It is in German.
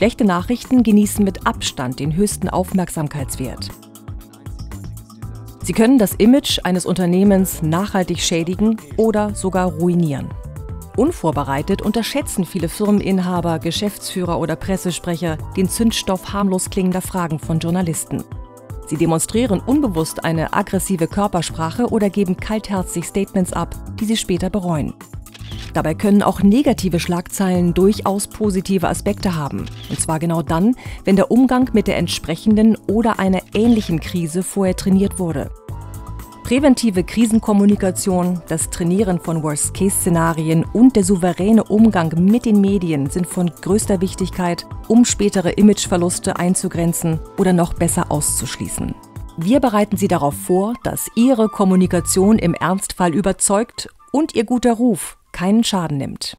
Schlechte Nachrichten genießen mit Abstand den höchsten Aufmerksamkeitswert. Sie können das Image eines Unternehmens nachhaltig schädigen oder sogar ruinieren. Unvorbereitet unterschätzen viele Firmeninhaber, Geschäftsführer oder Pressesprecher den Zündstoff harmlos klingender Fragen von Journalisten. Sie demonstrieren unbewusst eine aggressive Körpersprache oder geben kaltherzig Statements ab, die sie später bereuen. Dabei können auch negative Schlagzeilen durchaus positive Aspekte haben. Und zwar genau dann, wenn der Umgang mit der entsprechenden oder einer ähnlichen Krise vorher trainiert wurde. Präventive Krisenkommunikation, das Trainieren von Worst-Case-Szenarien und der souveräne Umgang mit den Medien sind von größter Wichtigkeit, um spätere Imageverluste einzugrenzen oder noch besser auszuschließen. Wir bereiten Sie darauf vor, dass Ihre Kommunikation im Ernstfall überzeugt und Ihr guter Ruf keinen Schaden nimmt.